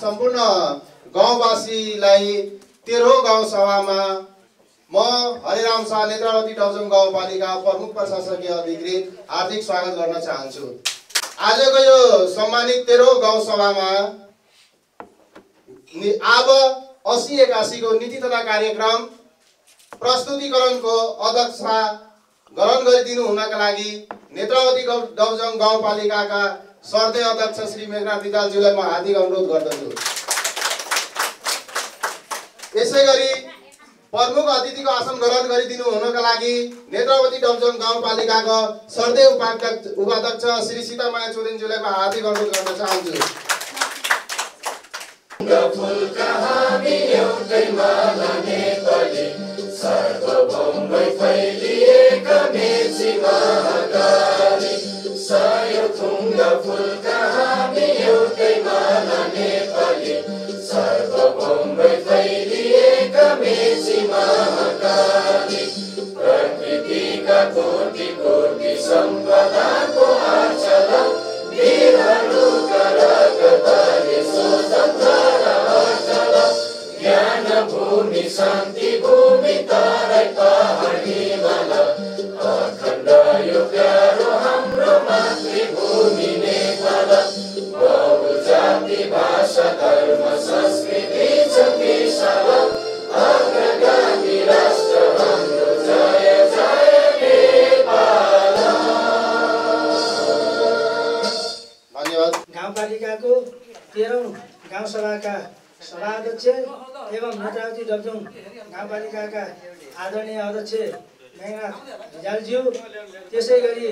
सम्पूर्ण गाउँवासीलाई तेह्रौँ गाउँसभामा म हरिराम शाह नेत्रावती डबजङ गाउँपालिका प्रमुख प्रशासकीय अधिकृत हार्दिक स्वागत गर्न चाहन्छु। आजको यो सम्मानित तेह्रौँ गाउँसभामा अब असी एकासीको नीति तथा कार्यक्रम प्रस्तुतिकरणको अध्यक्षता ग्रहण गरिदिनु हुनका लागि नेत्रावती डबजङ गाउँपालिकाका सर्दै अध्यक्ष श्री मेघनाथ रिजालज्यूलाई म हार्दिक अनुरोध गर्दछु। यसै गरी प्रमुख अतिथिको आसन ग्रहण गरिदिनु हुनका लागि नेत्रावती डबजङ गाउँपालिकाको सर्दै उपाध्यक्ष उपाध्यक्ष श्री सीतामाया चोरेनज्यूलाई म हार्दिक अनुरोध गर्न चाहन्छु। धन्यवाद गाउँसभाका सभाध्यक्ष एवं नेत्रावती डबजुङ गाउँपालिकाका आदरणीय अध्यक्ष मेघनाथ रिजालज्यू त्यसै गरी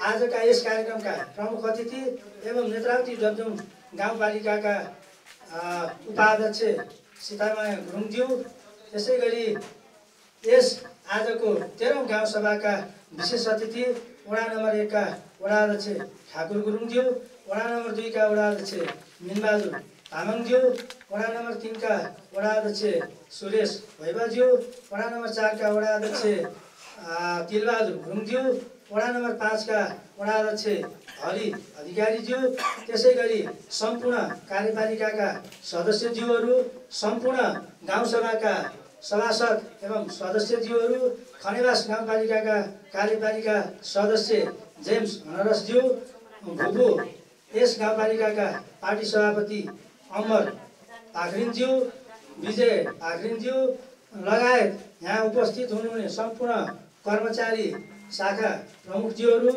आजका यस कार्यक्रमका प्रमुख अतिथि एवं नेत्रावती डबजुङ गाउँपालिकाका उपाध्यक्ष सीतामाया गुरुङज्यू। त्यसै गरी यस आजको तेह्रौँ गाउँसभाका विशेष अतिथि वडा नम्बर एकका वडा अध्यक्ष ठाकुर गुरुङज्यू वडा नम्बर दुईका वडा अध्यक्ष मिनबहादुर तामाङज्यू वडा नम्बर तिनका वडा अध्यक्ष सुरेश भैबाज्यू वडा नम्बर चारका वडा अध्यक्ष तिलबहादुर गुरुङज्यू वडा नम्बर पाँचका वडा अध्यक्ष हरि अधिकारीज्यू त्यसै गरी सम्पूर्ण कार्यपालिकाका सदस्यज्यूहरू सम्पूर्ण गाउँसभाका सभासद एवं सदस्यज्यूहरू खनेवास गाउँपालिकाका कार्यपालिका सदस्य जेम्स नरसज्यू भुपु यस गाउँपालिकाका पार्टी सभापति अमर। पाखरिनज्यू विजय पाखरिनज्यू लगायत यहाँ उपस्थित हुनुहुने सम्पूर्ण कर्मचारी शाखा प्रमुखज्यूहरू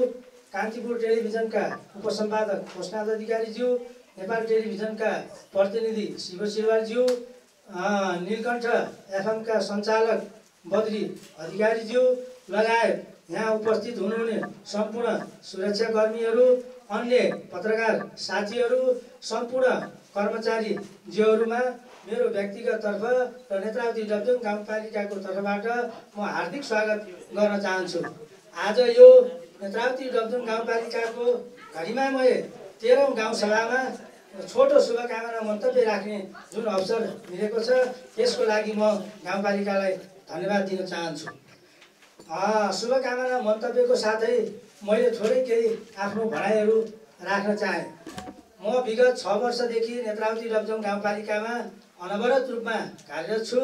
कान्तिपुर टेलिभिजनका उपसम्पादक खोसनाथ अधिकारीज्यू नेपाल टेलिभिजनका प्रतिनिधि शिव सिलवालज्यू अँ, नीलकण्ठ एफएमका सञ्चालक बद्री अधिकारीज्यू लगायत यहाँ उपस्थित हुनुहुने सम्पूर्ण सुरक्षाकर्मीहरू अन्य पत्रकार साथीहरू सम्पूर्ण कर्मचारीज्यूहरूमा मेरो व्यक्तिगत तर्फ र नेत्रावती डब्जुङ गाउँपालिकाको तर्फबाट म हार्दिक स्वागत गर्न चाहन्छु। आज यो नेत्रावती डब्जुङ गाउँपालिकाको घडिमामय तेह्रौँ गाउँसभामा छोटो शुभकामना मन्तव्य राख्ने जुन अवसर मिलेको छ त्यसको लागि म गाउँपालिकालाई धन्यवाद दिन चाहन्छु। शुभकामना मन्तव्यको साथै मैले थोरै केही आफ्नो भनाइहरू राख्न चाहेँ। म विगत छ वर्षदेखि नेत्रावती डब्जङ गाउँपालिकामा अनवरत रूपमा कार्यरत छु।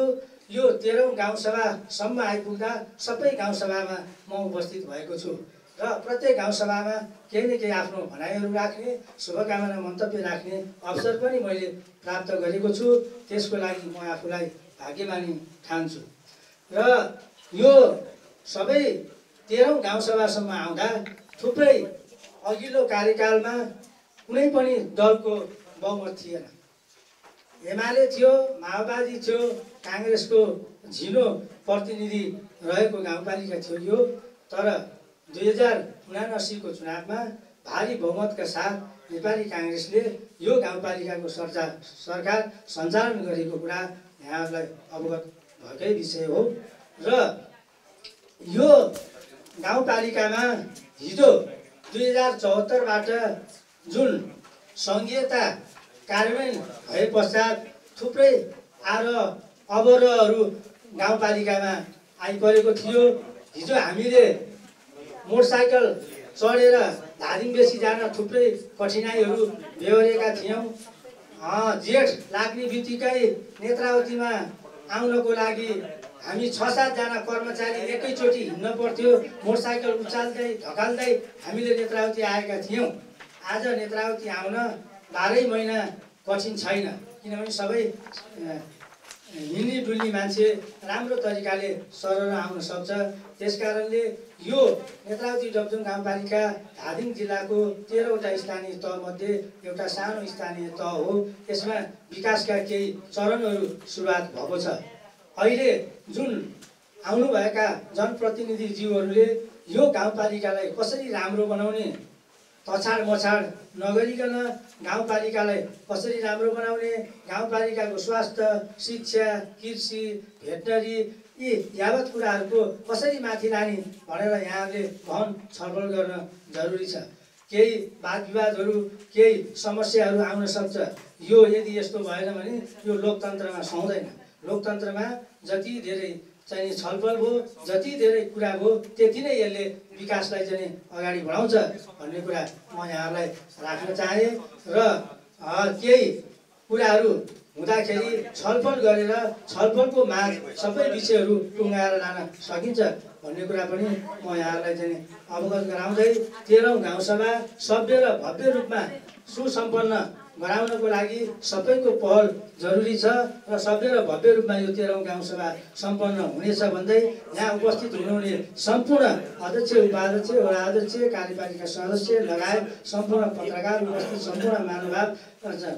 यो तेह्रौँ गाउँसभासम्म आइपुग्दा सबै गाउँसभामा म उपस्थित भएको छु र प्रत्येक गाउँसभामा केही न केही आफ्नो भनाइहरू राख्ने शुभकामना मन्तव्य राख्ने अवसर पनि मैले प्राप्त गरेको छु। त्यसको लागि म आफूलाई भाग्यमानी ठान्छु। र यो सबै तेह्रौँ गाउँसभासम्म आउँदा थुप्रै अघिल्लो कार्यकालमा कुनै पनि दलको बहुमत थिएन। एमाले थियो माओवादी थियो काङ्ग्रेसको झिनो प्रतिनिधि रहेको गाउँपालिका थियो यो तर दुई हजार उनासीको चुनावमा भारी बहुमतका साथ नेपाली काङ्ग्रेसले यो गाउँपालिकाको सरकार सरकार सञ्चालन गरेको कुरा यहाँहरूलाई अवगत भएकै विषय हो। र यो गाउँपालिकामा हिजो दुई हजार चौहत्तरबाट जुन सङ्घीयता कार्यान्वयन भए पश्चात थुप्रै आर अवरोहहरू गाउँपालिकामा आइपरेको थियो हिजो हामीले मोटरसाइकल चढेर धादिङ बेसी जान थुप्रै कठिनाइहरू बेहोरेका थियौँ। जेठ लाग्ने बित्तिकै नेत्रावतीमा आउनको लागि हामी छ सातजना कर्मचारी एकैचोटि हिँड्न पर्थ्यो मोटरसाइकल उचाल्दै धकाल्दै हामीले नेत्रावती आएका थियौँ। आज नेत्रावती आउन बाह्रै महिना कठिन छैन। किनभने सबै हिँड्ने डुल्ने मान्छे राम्रो तरिकाले सरल आउन सक्छ। त्यस कारणले यो नेत्रावती डब्जुङ गाउँपालिका धादिङ जिल्लाको तेह्रवटा स्थानीय तहमध्ये एउटा सानो स्थानीय तह हो। यसमा विकासका केही चरणहरू सुरुवात भएको छ। अहिले जुन आउनुभएका जनप्रतिनिधिज्यूहरूले यो गाउँपालिकालाई कसरी राम्रो बनाउने तछाड मछाड नगरिकन गाउँपालिकालाई कसरी राम्रो बनाउने गाउँपालिकाको स्वास्थ्य शिक्षा कृषि भेटनरी यी यावत कुराहरूको कसरी माथि लाने भनेर यहाँले गहन छलफल गर्न जरुरी छ। केही वाद विवादहरू केही समस्याहरू आउन सक्छ। यो यदि यस्तो भएन भने यो लोकतन्त्रमा सुहाउँदैन लोकतन्त्रमा जति धेरै चाहिँ छलफल भयो जति धेरै कुरा भयो त्यति नै यसले विकासलाई चाहिँ अगाडि बढाउँछ भन्ने कुरा म यहाँलाई राख्न चाहेँ र केही कुराहरू हुँदाखेरि छलफल गरेर छलफलको माझ सबै विषयहरू टुङ्गाएर लान सकिन्छ भन्ने कुरा पनि म यहाँहरूलाई चाहिँ अवगत गराउँदै तेह्रौँ गाउँसभा सभ्य र भव्य रूपमा सुसम्पन्न गराउनको लागि सबैको पहल जरुरी छ र सभ्य र भव्य रूपमा यो तेह्रौँ गाउँसभा सम्पन्न हुनेछ भन्दै यहाँ उपस्थित हुनुहुने सम्पूर्ण अध्यक्ष उपाध्यक्ष वडा अध्यक्ष कार्यपालिका सदस्य लगायत सम्पूर्ण पत्रकार उपस्थित सम्पूर्ण महानुभाव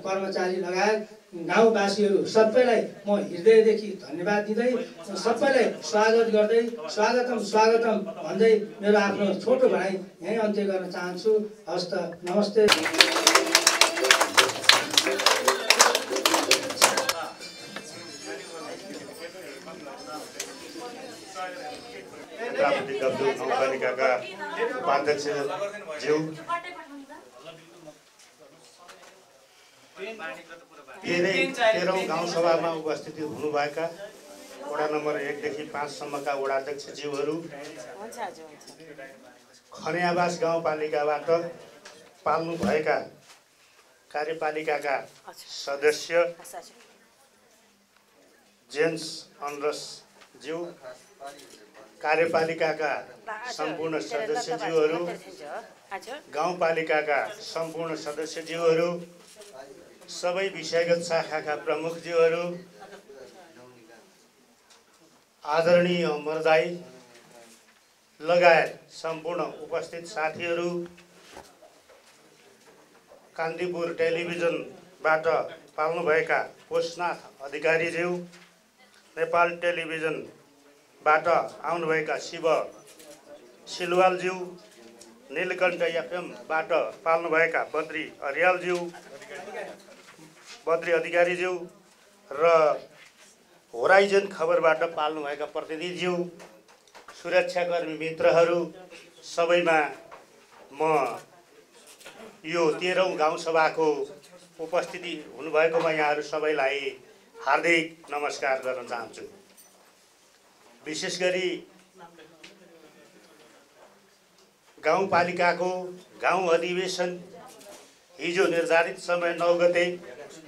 कर्मचारी लगायत गाउँवासीहरू सबैलाई म हृदयदेखि धन्यवाद दिँदै सबैलाई स्वागत गर्दै स्वागतम स्वागतम भन्दै मेरो आफ्नो छोटो भनाइ यहीँ अन्त्य गर्न चाहन्छु। हस्त नमस्ते। गाउँपालिकाका उपाध्यक्ष ज्यू तेह्रै तेह्रौँ गाउँसभामा उपस्थित हुनुभएका वडा नम्बर एकदेखि पाँचसम्मका वडाध्यक्षज्यूहरू खनियावास गाउँपालिकाबाट पाल्नुभएका कार्यपालिकाका सदस्य जेन्स अनरस ज्यू। कार्यपालिकाका सम्पूर्ण सदस्यज्यूहरू गाउँपालिकाका सम्पूर्ण सदस्यज्यूहरू सबै विषयगत शाखाका प्रमुखज्यूहरू आदरणीय मर्दाई लगायत सम्पूर्ण उपस्थित साथीहरू कान्तिपुर टेलिभिजनबाट पाल्नुभएका पोषनाथ अधिकारीज्यू नेपाल टेलिभिजनबाट आउनुभएका शिव सिलवालज्यू नीलकण्ठ एफएमबाट पाल्नुभएका बद्री अर्यालज्यू बद्री अधिकारीज्यू र होराइजन खबरबाट पाल्नुभएका प्रतिनिधिज्यू सुरक्षाकर्मी मित्रहरू सबैमा म यो तेह्रौँ गाउँसभाको उपस्थिति हुनुभएकोमा यहाँहरू सबैलाई हार्दिक नमस्कार गर्न चाहन्छु। विशेष गरी गाउँपालिकाको गाउँ अधिवेशन हिजो निर्धारित समय नौ गते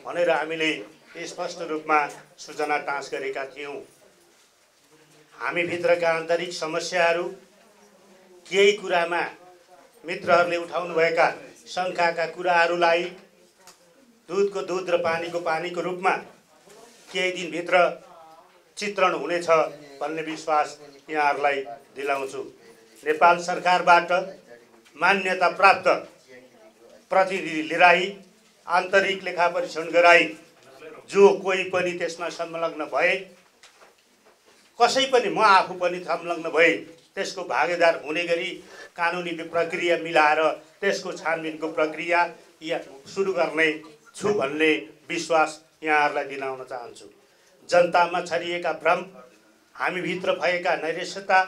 भनेर हामीले स्पष्ट रूपमा सूचना टाँस गरेका थियौँ। हामीभित्रका आन्तरिक समस्याहरू केही कुरामा मित्रहरूले उठाउनुभएका शङ्काका कुराहरूलाई दुधको दुध र पानीको पानीको रूपमा केही दिनभित्र चित्रण हुनेछ भन्ने विश्वास यहाँहरूलाई दिलाउँछु। नेपाल सरकारबाट मान्यता प्राप्त प्रतिनिधि लिराई आन्तरिक लेखा परीक्षण गराई जो कोही पनि त्यसमा संलग्न भए कसै पनि म आफू पनि संलग्न भए त्यसको भागीदार हुने गरी कानुनी प्रक्रिया मिलाएर त्यसको छानबिनको प्रक्रिया या सुरु गर्ने छु भन्ने विश्वास यहाँहरूलाई दिलाउन चाहन्छु। जनतामा छरिएका भ्रम हामीभित्र भएका नैरेस्यता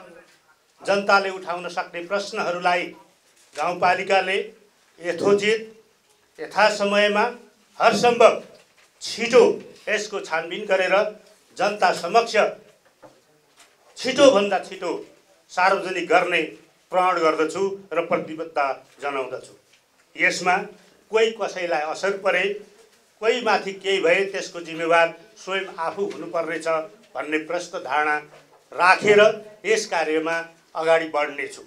जनताले उठाउन सक्ने प्रश्नहरूलाई गाउँपालिकाले यथोचित यथासमयमा हरसम्भव छिटो यसको छानबिन गरेर जनता समक्ष छिटोभन्दा छिटो सार्वजनिक गर्ने प्रण गर्दछु र प्रतिबद्धता जनाउँदछु। यसमा कोही कसैलाई असर परे कोही माथि केही भए त्यसको जिम्मेवार स्वयं आफू हुनुपर्नेछ भन्ने प्रष्ट धारणा राखेर यस कार्यमा अगाडि बढ्नेछु।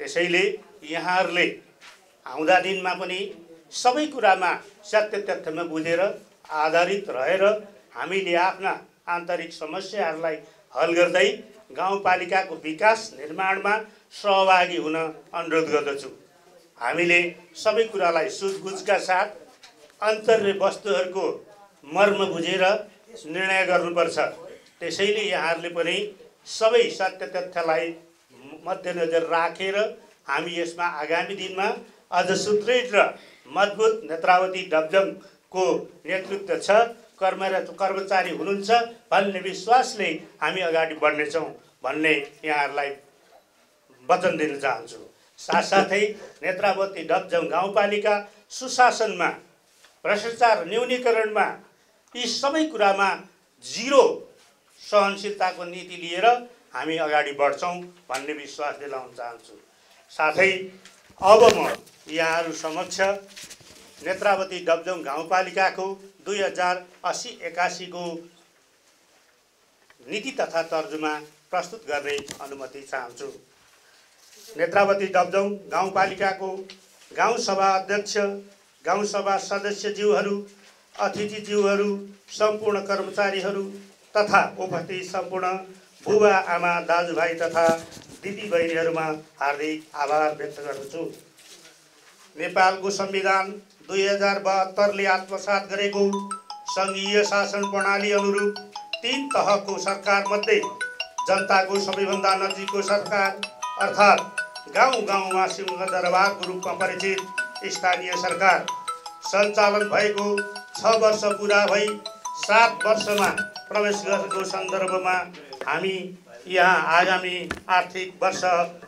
त्यसैले यहाँहरूले आउँदा दिनमा पनि सबै कुरामा सत्य तथ्यमा बुझेर आधारित रहेर हामीले आफ्ना आन्तरिक समस्याहरूलाई हल गर्दै गाउँपालिकाको विकास निर्माणमा सहभागी हुन अनुरोध गर्दछु। हामीले सबै कुरालाई सुझबुझका साथ अन्तर्य वस्तुहरूको मर्म बुझेर निर्णय गर्नुपर्छ। त्यसैले यहाँहरूले पनि सबै सत्य तथ्यलाई मध्यनजर राखेर हामी यसमा आगामी दिनमा अझ सुदृढ र मजबुत नेत्रावती डब्जङको नेतृत्व छ कर्मरत कर्मचारी हुनुहुन्छ भन्ने विश्वासले हामी अगाडि बढ्नेछौँ भन्ने यहाँहरूलाई वचन दिन चाहन्छु। साथसाथै नेत्रावती डब्जङ गाउँपालिका सुशासनमा भ्रष्टाचार न्यूनीकरणमा यी सबै कुरामा जिरो सहनशीलताको नीति लिएर हामी अगाडि बढ्छौँ भन्ने विश्वास दिलाउन चाहन्छु। साथै अब म यहाँहरू समक्ष नेत्रावती डब्जङ गाउँपालिकाको दुई हजार असी एकासीको नीति तथा तर्जुमा प्रस्तुत गर्ने अनुमति चाहन्छु। नेत्रावती डब्जङ गाउँपालिकाको गाउँसभा अध्यक्ष गाउँसभा सदस्यज्यूहरू अतिथिज्यूहरू सम्पूर्ण कर्मचारीहरू तथा उपस्थित सम्पूर्ण बुबा आमा दाजुभाइ तथा दिदीबहिनीहरूमा हार्दिक आभार व्यक्त गर्दछु। नेपालको संविधान दुई हजार बहत्तरले आत्मसात गरेको सङ्घीय शासन प्रणाली अनुरूप तिन तहको सरकारमध्ये जनताको सबैभन्दा नजिकको सरकार अर्थात् गाउँ गाउँमा सिंहदरबारको रूपमा परिचित स्थानीय सरकार। सञ्चालन भएको छ वर्ष पुरा भई सात वर्षमा प्रवेश गरेको सन्दर्भमा हामी यहाँ आगामी आर्थिक वर्ष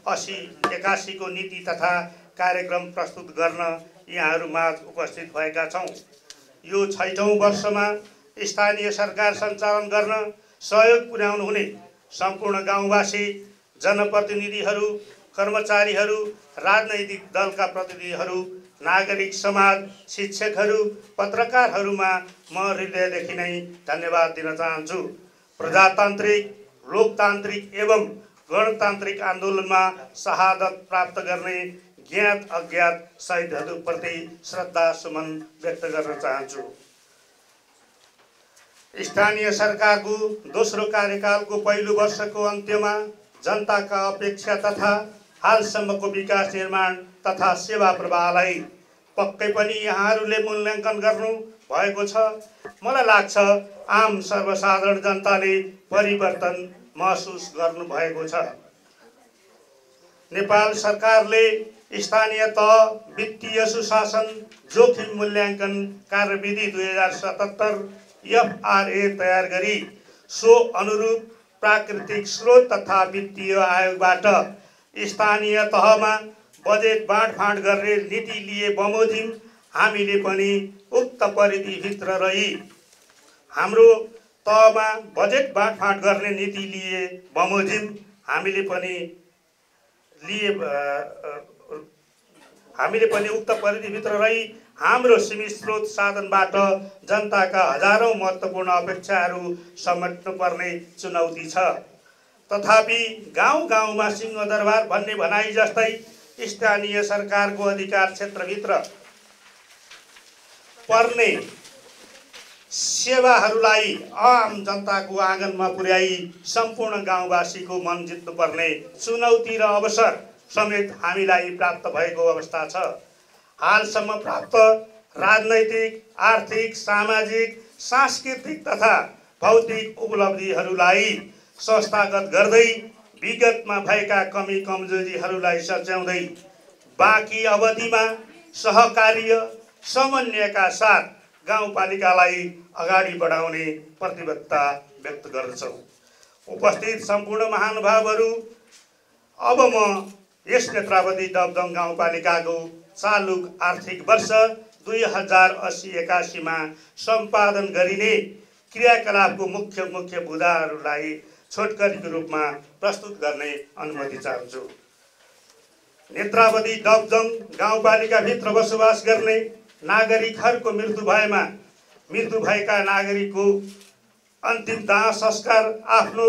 असी एकासीको नीति तथा कार्यक्रम प्रस्तुत गर्न यहाँहरूमाझ उपस्थित भएका छौँ। यो छैटौँ वर्षमा स्थानीय सरकार सञ्चालन गर्न सहयोग पुर्याउनु हुने सम्पूर्ण गाउँवासी जनप्रतिनिधिहरू कर्मचारीहरू राजनैतिक दलका प्रतिनिधिहरू नागरिक समाज शिक्षकहरू पत्रकारहरूमा म हृदयदेखि नै धन्यवाद दिन चाहन्छु। प्रजातान्त्रिक लोकतान्त्रिक एवं गणतान्त्रिक आन्दोलनमा शहादत प्राप्त गर्ने ज्ञात अज्ञात शहीदहरूप्रति श्रद्धा सुमन व्यक्त गर्न चाहन्छु। स्थानीय सरकारको दोस्रो कार्यकालको पहिलो वर्षको अन्त्यमा जनताका अपेक्षा तथा हालसम्मको विकास निर्माण तथा सेवा प्रवाहलाई पक्कै पनि यहाँहरूले मूल्याङ्कन गर्नु भएको छ। मलाई लाग्छ आम सर्वसाधारण जनताले परिवर्तन महसुस गर्नुभएको छ। नेपाल सरकारले स्थानीय तह वित्तीय सुशासन जोखिम मूल्याङ्कन कार्यविधि दुई हजार सतहत्तर एफआरए तयार गरी सो अनुरूप प्राकृतिक स्रोत तथा वित्तीय आयोगबाट स्थानीय तहमा बजेट बाँडफाँड गर्ने नीति लिए बमोजिम हामीले पनि उक्त परिधिभित्र रही। हाम्रो तहमा बजेट बाँडफाँड गर्ने नीति लिए बमोजिम हामीले पनि लिए हामीले पनि उक्त परिधिभित्र रही। हाम्रो सीमित स्रोत साधनबाट जनताका हजारौँ महत्त्वपूर्ण अपेक्षाहरू समेट्नुपर्ने चुनौती छ। तथापि गाउँ गाउँमा सिंहदरबार भन्ने भनाइ जस्तै स्थानीय सरकारको अधिकार क्षेत्रभित्र पर्ने सेवाहरूलाई आम जनताको आँगनमा पुर्याई सम्पूर्ण गाउँवासीको मन जित्नुपर्ने चुनौती र अवसर समेत हामीलाई प्राप्त भएको अवस्था छ। हालसम्म प्राप्त राजनैतिक आर्थिक सामाजिक सांस्कृतिक तथा भौतिक उपलब्धिहरूलाई संस्थागत गर्दै विगतमा भएका कमी कमजोरीहरूलाई सच्याउँदै बाँकी अवधिमा सहकार्य समन्वयका साथ गाउँपालिकालाई अगाडि बढाउने प्रतिबद्धता व्यक्त गर्दछौँ। उपस्थित सम्पूर्ण महानुभावहरू अब म यस नेत्रावती दबदङ गाउँपालिकाको चालु आर्थिक वर्ष दुई हजार असी एकासीमा सम्पादन गरिने क्रियाकलापको मुख्य मुख्य बुदाहरूलाई छोटकरीको रूपमा प्रस्तुत गर्ने अनुमति चाहन्छु। नेत्रावती डबजङ गाउँपालिकाभित्र बसोबास गर्ने नागरिकहरूको मृत्यु भएमा मृत्यु भएका नागरिकको अन्तिम दाह संस्कार आफ्नो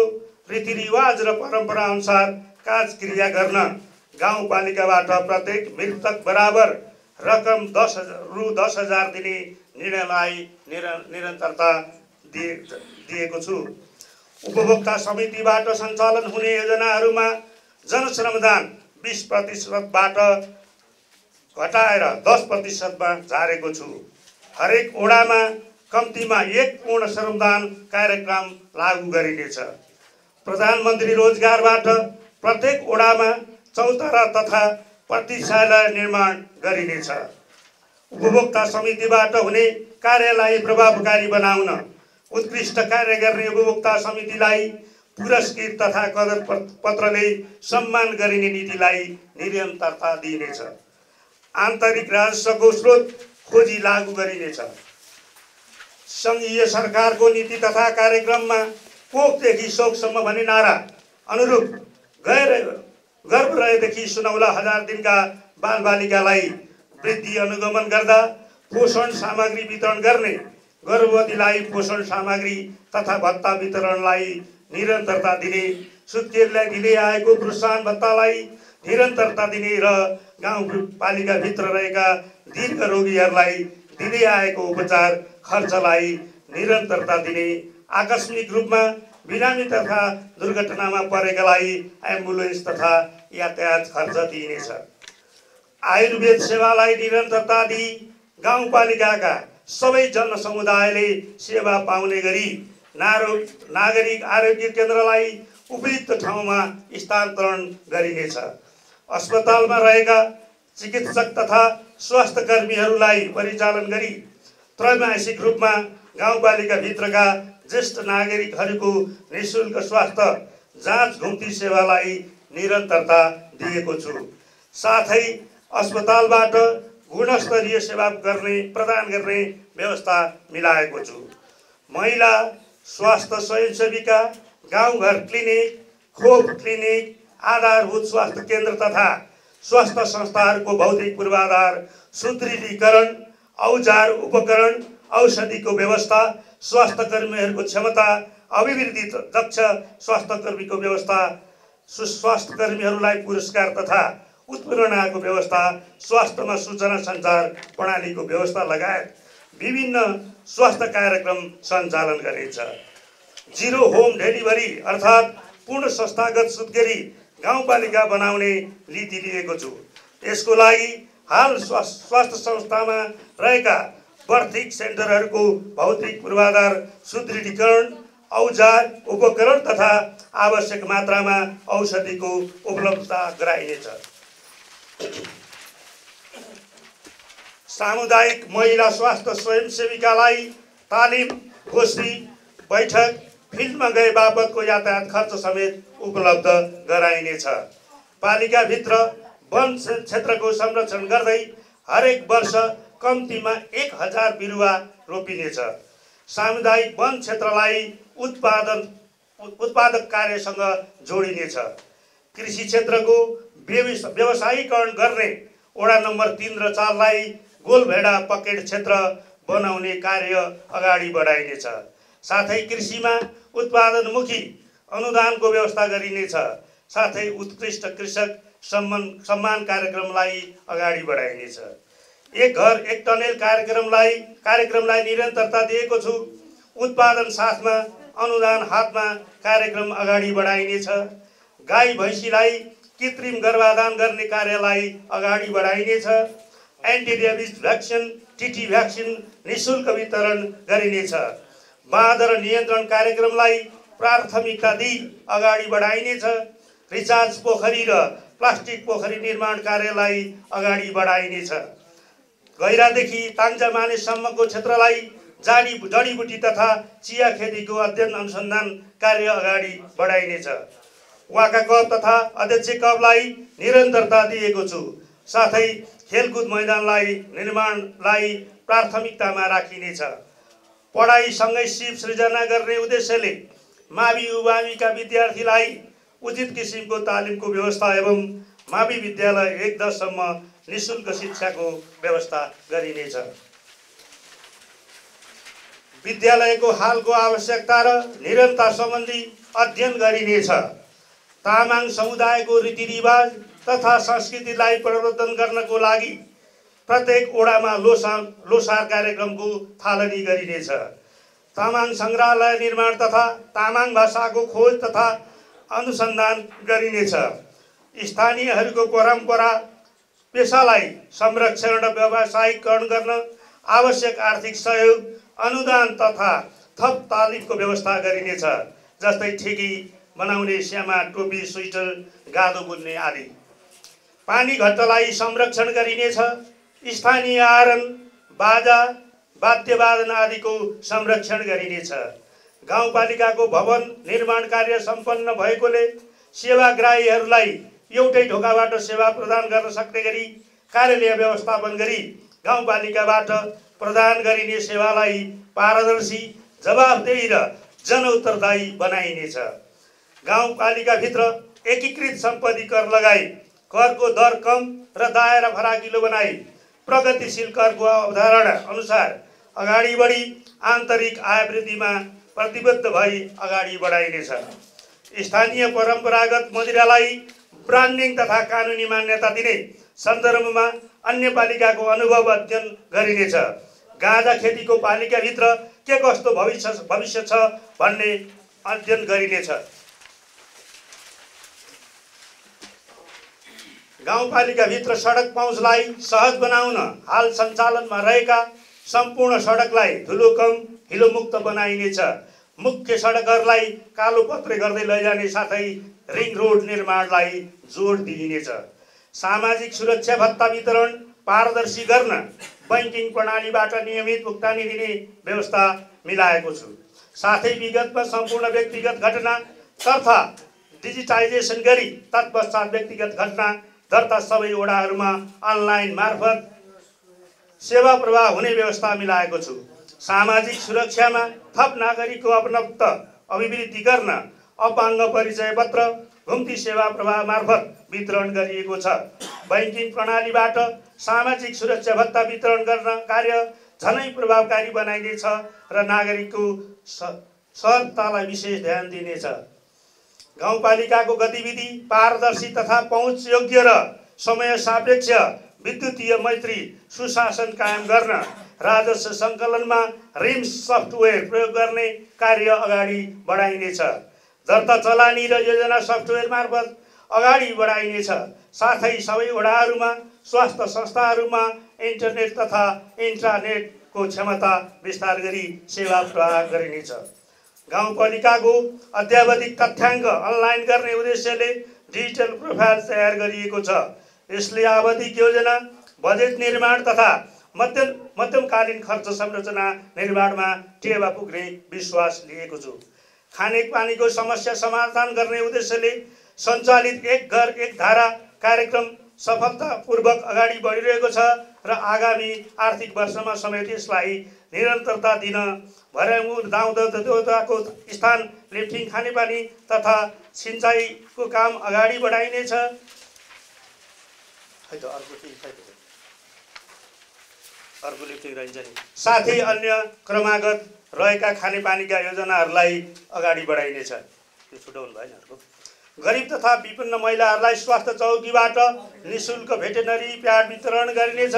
रीतिरिवाज र परम्परा अनुसार कार्यक्रिया गर्न गाउँपालिकाबाट प्रत्येक मृतक बराबर रकम दस रु दस हजार दिने निर्णयलाई निर निरन्तरता दिए दिएको छु। उपभोक्ता समितिबाट सञ्चालन हुने योजनाहरूमा जनश्रमदान बिस प्रतिशतबाट घटाएर दस प्रतिशतमा झारेको छु। हरेक ओडामा कम्तीमा एक पूर्ण श्रमदान कार्यक्रम लागू गरिनेछ। प्रधानमन्त्री रोजगारबाट प्रत्येक ओडामा चौतारा तथा प्रतिशाला निर्माण गरिनेछ। उपभोक्ता समितिबाट हुने कार्यलाई प्रभावकारी बनाउन उत्कृष्ट कार्य गर्ने उपभोक्ता समितिलाई पुरस्कृत तथा कदर पत्रले सम्मान गरिने नीतिलाई निरन्तरता दिइनेछ। आन्तरिक राजस्वको स्रोत खोजी लागू गरिनेछ। सङ्घीय सरकारको नीति तथा कार्यक्रममा कोखदेखि शोकसम्म भन्ने नारा अनुरूप गर्भ रहेदेखि सुनौला हजार दिनका बालबालिकालाई वृद्धि अनुगमन गर्दा पोषण सामग्री वितरण गर्ने गर्भवतीलाई पोषण सामग्री तथा भत्ता वितरणलाई निरन्तरता दिने सुत्केरीलाई दिँदै आएको प्रोत्साहन भत्तालाई निरन्तरता दिने र गाउँपालिकाभित्र रहेका दीर्घ रोगीहरूलाई दिँदै आएको उपचार खर्चलाई निरन्तरता दिने आकस्मिक रूपमा बिरामी तथा दुर्घटनामा परेकालाई एम्बुलेन्स तथा यातायात खर्च दिइनेछ। आयुर्वेद सेवालाई निरन्तरता दिई गाउँपालिकाका सबै जनसमुदायले सेवा पाउने गरी नारो नागरिक आरोग्य केन्द्रलाई उपयुक्त ठाउँमा स्थानान्तरण गरिनेछ। अस्पतालमा रहेका चिकित्सक तथा स्वास्थ्य कर्मीहरूलाई परिचालन गरी त्रैमासिक रूपमा गाउँपालिकाभित्रका ज्येष्ठ नागरिकहरूको नि शुल्क स्वास्थ्य जाँच घुम्ती सेवालाई निरन्तरता दिएको छु। साथै अस्पतालबाट गुणस्तरीय सेवा गर्ने प्रदान गर्ने व्यवस्था मिलाएको छु। महिला स्वास्थ्य स्वयंसेविका गाउँघर क्लिनिक खोप क्लिनिक आधारभूत स्वास्थ्य केन्द्र तथा स्वास्थ्य संस्थाहरूको भौतिक पूर्वाधार सुदृढीकरण औजार उपकरण औषधिको व्यवस्था स्वास्थ्य कर्मीहरूको क्षमता अभिवृद्धि दक्ष स्वास्थ्य कर्मीको व्यवस्था सुस्वास्थ्य कर्मीहरूलाई पुरस्कार तथा उत्प्रेरणाको व्यवस्था स्वास्थ्यमा सूचना सञ्चार प्रणालीको व्यवस्था लगायत विभिन्न स्वास्थ्य कार्यक्रम सञ्चालन गरिन्छ। जिरो होम डेलिभरी अर्थात् पूर्ण संस्थागत सुत्केरी गाउँपालिका बनाउने नीति लिएको छु। यसको लागि हाल स्वास्थ्य संस्थामा रहेका बर्थिक सेन्टरहरूको भौतिक पूर्वाधार सुदृढीकरण औजार उपकरण तथा आवश्यक मात्रामा औषधिको उपलब्धता गराइनेछ। सामुदायिक महिला स्वास्थ्य स्वयंसेविकालाई तालिम गोष्ठी बैठक फिल्डमा गए बापतको यातायात खर्च समेत उपलब्ध गराइनेछ। पालिकाभित्र वन क्षेत्रको संरक्षण गर्दै हरेक वर्ष कम्तीमा एक हजार बिरुवा रोपिनेछ। सामुदायिक वन क्षेत्रलाई उत्पादन उत्पादक कार्यसँग जोडिनेछ। कृषि क्षेत्रको व्यवसायीकरण गर्ने वडा नम्बर तिन र चारलाई गोलभेडा पकेट क्षेत्र बनाउने कार्य अगाडि बढाइनेछ। साथै कृषिमा उत्पादनमुखी अनुदानको व्यवस्था गरिनेछ। साथै उत्कृष्ट कृषक सम्मान सम्मान कार्यक्रमलाई अगाडि बढाइनेछ। एक घर एक टनेल कार्यक्रमलाई कार्यक्रमलाई निरन्तरता दिएको छु। उत्पादन साथमा अनुदान हातमा कार्यक्रम अगाडि बढाइनेछ। गाई भैँसीलाई कृत्रिम गर्भाधान गर्ने कार्यलाई अगाडि बढाइनेछ। एन्टिडियाबिस भ्याक्सिन टिटी भ्याक्सिन नि शुल्क वितरण गरिनेछ। बाँदर नियन्त्रण कार्यक्रमलाई प्राथमिकता दिई अगाडि बढाइनेछ। रिचार्ज पोखरी र प्लास्टिक पोखरी निर्माण कार्यलाई अगाडि बढाइनेछ। गैरादेखि ताङ्जा मानेसम्मको क्षेत्रलाई जाडी जडीबुटी तथा चिया खेतीको अध्ययन अनुसन्धान कार्य अगाडि बढाइनेछ। उहाँका कप तथा अध्यक्ष कपलाई निरन्तरता दिएको छु। साथै खेलकुद मैदानलाई निर्माणलाई प्राथमिकतामा राखिनेछ। पढाइसँगै सिप सृजना गर्ने उद्देश्यले मावि उभामीका विद्यार्थीलाई उचित किसिमको तालिमको व्यवस्था एवं मावि विद्यालय एक दससम्म नि शुल्क शिक्षाको व्यवस्था गरिनेछ। विद्यालयको हालको आवश्यकता र निरन्तर सम्बन्धी अध्ययन गरिनेछ। तामाङ समुदायको रीतिरिवाज तथा संस्कृतिलाई प्रवर्धन गर्नको लागि प्रत्येक ओडामा लोसार लोसार कार्यक्रमको थालनी गरिनेछ। तामाङ सङ्ग्रहालय निर्माण तथा तामाङ भाषाको खोज तथा अनुसन्धान गरिनेछ। स्थानीयहरूको परम्परा पेसालाई संरक्षण र व्यावसायिकरण गर्न आवश्यक आर्थिक सहयोग अनुदान तथा थप तालिमको व्यवस्था गरिनेछ जस्तै ठिकी बनाउने स्यामा टोपी स्वेटर गादो बुन्ने आदि। पानी घट्टलाई संरक्षण गरिनेछ। स्थानीय आरन बाजा वाद्यवादन आदिको संरक्षण गरिनेछ। गाउँपालिकाको भवन निर्माण कार्य सम्पन्न भएकोले सेवाग्राहीहरूलाई एउटै ढोकाबाट सेवा प्रदान गर्न सक्ने गरी कार्यालय व्यवस्थापन गरी गाउँपालिकाबाट प्रदान गरिने सेवालाई पारदर्शी जवाबदेही र जनउत्तरदायी बनाइनेछ। गाउँपालिकाभित्र एकीकृत सम्पत्ति कर लगाई करको दर कम र दायरा फराकिलो बनाई। प्रगतिशील करको अवधारणा अनुसार अगाडि बढी आन्तरिक आय वृद्धिमा प्रतिबद्ध भई अगाडि बढाइनेछ। स्थानीय परम्परागत मदिरालाई ब्रान्डिङ तथा कानुनी मान्यता दिने सन्दर्भमा अन्य पालिकाको अनुभव अध्ययन गरिनेछ। गाँजा खेतीको पालिकाभित्र के कस्तो भविष्य भविष्य छ भन्ने अध्ययन गरिनेछ। गाउँपालिकाभित्र सडक पहुँचलाई सहज बनाउन हाल सञ्चालनमा रहेका सम्पूर्ण सडकलाई धुलोकम हिलोमुक्त बनाइनेछ। मुख्य सडकहरूलाई कालो पत्रे गर्दै लैजाने साथै रिङ रोड निर्माणलाई जोड दिइनेछ। सामाजिक सुरक्षा भत्ता वितरण पारदर्शी गर्न बैङ्किङ प्रणालीबाट नियमित भुक्तानी दिने व्यवस्था मिलाएको छु। साथै विगतमा सम्पूर्ण व्यक्तिगत घटना तर्थ डिजिटाइजेसन गरी तत्पश्चात व्यक्तिगत घटना दर्ता सबै वडाहरूमा अनलाइन मार्फत सेवा प्रवाह हुने व्यवस्था मिलाएको छु। सामाजिक सुरक्षामा थप नागरिकको अपनत्व अभिवृद्धि गर्न अपाङ्ग परिचय पत्र घुम्ती सेवा प्रवाह मार्फत वितरण गरिएको छ। बैङ्किङ प्रणालीबाट सामाजिक सुरक्षा भत्ता वितरण गर्न कार्य झनै प्रभावकारी बनाइनेछ र नागरिकको सहजतालाई विशेष ध्यान दिनेछ। गाउँपालिकाको गतिविधि पारदर्शी तथा पहुँच योग्य र समय सापेक्ष विद्युतीय मैत्री सुशासन कायम गर्न राजस्व सङ्कलनमा रिम्स सफ्टवेयर प्रयोग गर्ने कार्य अगाडि बढाइनेछ। दर्ता चलानी र योजना सफ्टवेयर मार्फत अगाडि बढाइनेछ। साथै सबै वडाहरूमा स्वास्थ्य संस्थाहरूमा इन्टरनेट तथा इन्टरनेटको क्षमता विस्तार गरी सेवा प्रवाह गरिनेछ। गाउँपालिकाको अध्यावधिक तथ्याङ्क अनलाइन गर्ने उद्देश्यले डिजिटल प्रोफाइल तयार गरिएको छ। यसले आवधिक योजना बजेट निर्माण तथा मध्यम मध्यमकालीन खर्च संरचना निर्माणमा टेवा पुग्ने विश्वास लिएको छु। खानेपानीको समस्या समाधान गर्ने उद्देश्यले सञ्चालित एक घर एक धारा कार्यक्रम सफलतापूर्वक अगाडि बढिरहेको छ र आगामी आर्थिक वर्षमा समेत यसलाई निरन्तरता दिन भर्याङ दाउँदाको स्थान लिफ्टिङ खानेपानी तथा सिँचाइको काम अगाडि बढाइनेछ। अर्को लिफ्टिङ रहन्छ नि। साथै अन्य क्रमागत रहेका खानेपानीका योजनाहरूलाई अगाडि बढाइनेछ। त्यो छुट्याउनु भएन अर्को। गरिब तथा विपन्न महिलाहरूलाई स्वास्थ्य चौकीबाट नि शुल्क भेटेनरी प्याड वितरण गरिनेछ।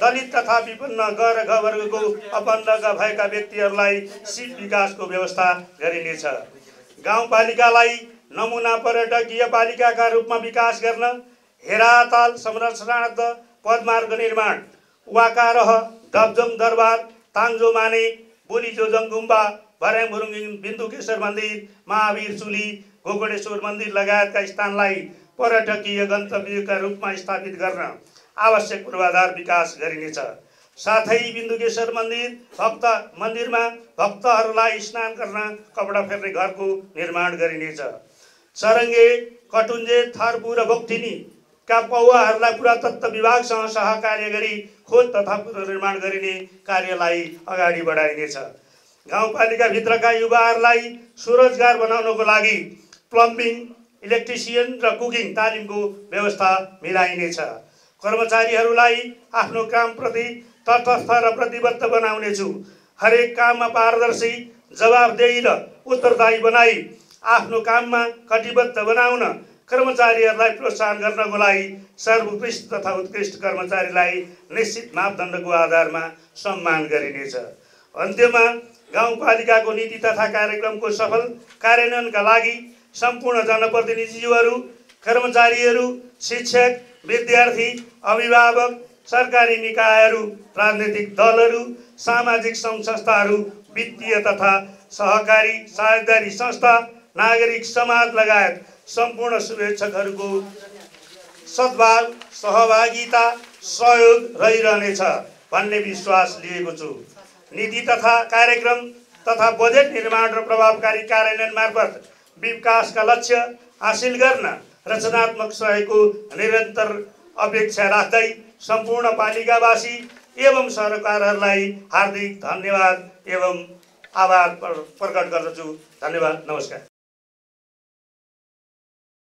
दलित तथा विपन्न गर वर्गको अपङ्ग भएका व्यक्तिहरूलाई सिप विकासको व्यवस्था गरिनेछ। गाउँपालिकालाई नमुना पर्यटकीय पालिकाका रूपमा विकास गर्न हेराताल संरक्षणार्थ पदमार्ग निर्माण वाकारह डबजोङ दरबार ताङजो माने बोलिजोजङ गुम्बा भर्याङ भुरुङ बिन्दुकेश्वर मन्दिर महावीर चुली गोकर्णेश्वर मन्दिर लगायतका स्थानलाई पर्यटकीय गन्तव्यका रूपमा स्थापित गर्न। आवश्यक पूर्वाधार विकास गरिनेछ। साथै बिन्दुकेश्वर मन्दिर भक्त मन्दिरमा भक्तहरूलाई स्नान गर्न कपडा फेर्ने घरको निर्माण गरिनेछ। चरङ्गे कटुन्जे थर्पु र भोक्टिनी का पौवाहरूलाई पुरातत्व विभागसँग सहकार्य गरी खोज तथा पुनर्निर्माण गरिने कार्यलाई अगाडि बढाइनेछ। गाउँपालिकाभित्रका युवाहरूलाई स्वरोजगार बनाउनको लागि प्लम्बिङ इलेक्ट्रिसियन र कुकिङ तालिमको व्यवस्था मिलाइनेछ। कर्मचारीहरूलाई आफ्नो कामप्रति तटस्थ र प्रतिबद्ध बनाउनेछु। हरेक काममा पारदर्शी जवाबदेही र उत्तरदायी बनाई आफ्नो काममा कटिबद्ध बनाउन कर्मचारीहरूलाई प्रोत्साहन गर्नको लागि सर्वोत्कृष्ट तथा उत्कृष्ट कर्मचारीलाई निश्चित मापदण्डको आधारमा सम्मान गरिनेछ। अन्त्यमा गाउँपालिकाको नीति तथा कार्यक्रमको सफल कार्यान्वयनका लागि सम्पूर्ण जनप्रतिनिधिज्यूहरू कर्मचारीहरू शिक्षक विद्यार्थी अभिभावक सरकारी निकायहरू राजनैतिक दलहरू सामाजिक सङ्घ संस्थाहरू वित्तीय तथा सहकारी साझेदारी संस्था नागरिक समाज लगायत सम्पूर्ण शुभेच्छकहरूको सद्भाव सहभागिता सहयोग रहिरहनेछ भन्ने विश्वास लिएको छु। नीति तथा कार्यक्रम तथा बजेट निर्माण र प्रभावकारी कार्यान्वयन मार्फत विकासका लक्ष्य हासिल गर्न रचनात्मक सहयोगको निरन्तर अपेक्षा राख्दै सम्पूर्ण पालिकावासी एवं सरकारहरूलाई हार्दिक धन्यवाद एवं आभार प्रकट गर्दछु। धन्यवाद। नमस्कार।